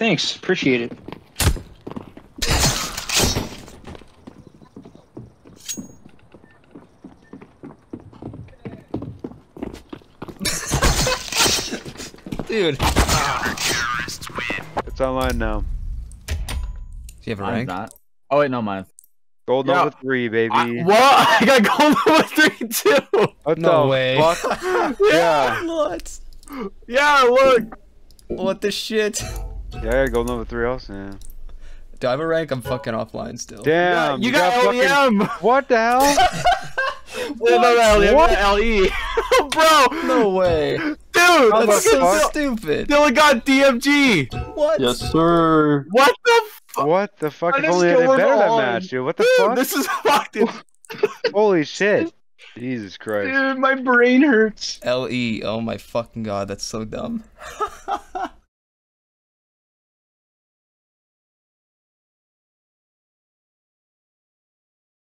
Thanks, appreciate it. Dude. It's online now. Do you have a Mine's rank? not. Oh wait, no, mine. Gold Yeah. Nova three, baby. I, what? I got gold Nova three too. what No the way. fuck? yeah. What? Yeah, look. What the shit? Yeah, I got gold Nova three also. Yeah. Do I have a rank? I'm fucking offline still. Damn. you, got, fucking- LEM. What the hell? No, no, no, LEM. What? LE. Bro, No way. dude, How That's the so fuck? stupid. Dylan got DMG. What? Yes, sir. What the fuck? what the fuck? If only I did better that match, dude. What the Dude, fuck? this is fucking. Holy shit. Jesus Christ. Dude, my brain hurts. LE. Oh my fucking god, that's so dumb.